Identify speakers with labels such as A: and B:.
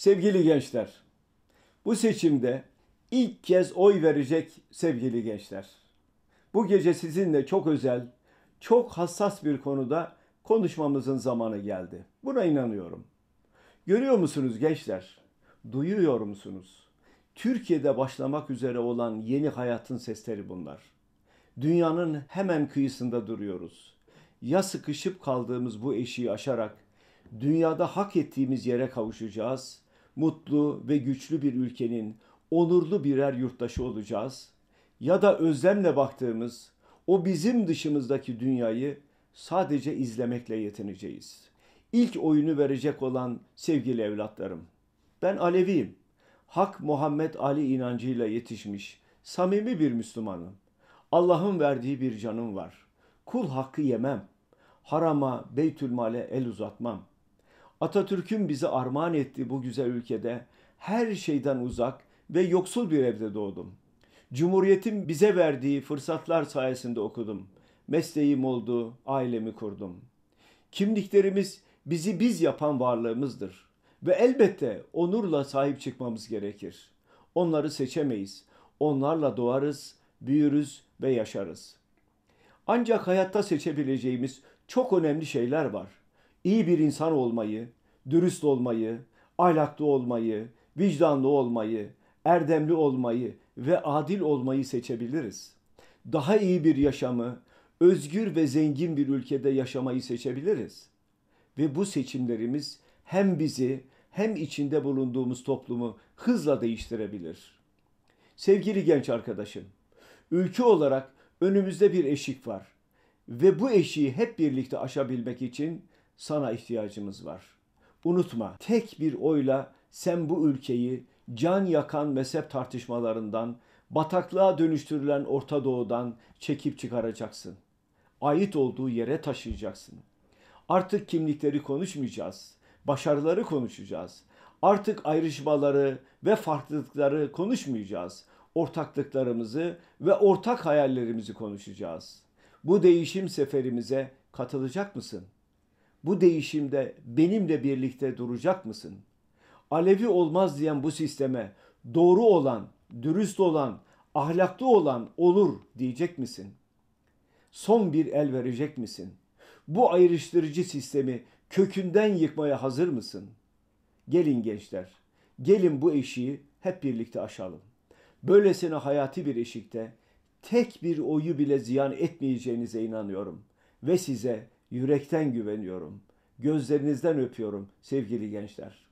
A: Sevgili gençler, bu seçimde ilk kez oy verecek sevgili gençler. Bu gece sizinle çok özel, çok hassas bir konuda konuşmamızın zamanı geldi. Buna inanıyorum. Görüyor musunuz gençler? Duyuyor musunuz? Türkiye'de başlamak üzere olan yeni hayatın sesleri bunlar. Dünyanın hemen kıyısında duruyoruz. Ya sıkışıp kaldığımız bu eşiği aşarak dünyada hak ettiğimiz yere kavuşacağız. Mutlu ve güçlü bir ülkenin onurlu birer yurttaşı olacağız. Ya da özlemle baktığımız o bizim dışımızdaki dünyayı sadece izlemekle yetineceğiz. İlk oyunu verecek olan sevgili evlatlarım. Ben Aleviyim. Hak Muhammed Ali inancıyla yetişmiş, samimi bir Müslümanım. Allah'ın verdiği bir canım var. Kul hakkı yemem. Harama, beytülmale el uzatmam. Atatürk'ün bize armağan ettiği bu güzel ülkede her şeyden uzak ve yoksul bir evde doğdum. Cumhuriyetin bize verdiği fırsatlar sayesinde okudum. Mesleğim oldu, ailemi kurdum. Kimliklerimiz bizi biz yapan varlığımızdır. Ve elbette onurla sahip çıkmamız gerekir. Onları seçemeyiz. Onlarla doğarız, büyürüz ve yaşarız. Ancak hayatta seçebileceğimiz çok önemli şeyler var. İyi bir insan olmayı, dürüst olmayı, ahlaklı olmayı, vicdanlı olmayı, erdemli olmayı ve adil olmayı seçebiliriz. Daha iyi bir yaşamı, özgür ve zengin bir ülkede yaşamayı seçebiliriz. Ve bu seçimlerimiz hem bizi hem içinde bulunduğumuz toplumu hızla değiştirebilir. Sevgili genç arkadaşım, ülke olarak önümüzde bir eşik var ve bu eşiği hep birlikte aşabilmek için sana ihtiyacımız var. Unutma, tek bir oyla sen bu ülkeyi can yakan mezhep tartışmalarından, bataklığa dönüştürülen Orta Doğu'dan çekip çıkaracaksın. Ait olduğu yere taşıyacaksın. Artık kimlikleri konuşmayacağız. Başarıları konuşacağız. Artık ayrışmaları ve farklılıkları konuşmayacağız. Ortaklıklarımızı ve ortak hayallerimizi konuşacağız. Bu değişim seferimize katılacak mısın? Bu değişimde benimle birlikte duracak mısın? Alevi olmaz diyen bu sisteme doğru olan, dürüst olan, ahlaklı olan olur diyecek misin? Son bir el verecek misin? Bu ayrıştırıcı sistemi kökünden yıkmaya hazır mısın? Gelin gençler, gelin bu eşiği hep birlikte aşalım. Böylesine hayati bir eşikte tek bir oyu bile ziyan etmeyeceğinize inanıyorum ve size yürekten güveniyorum. Gözlerinizden öpüyorum sevgili gençler.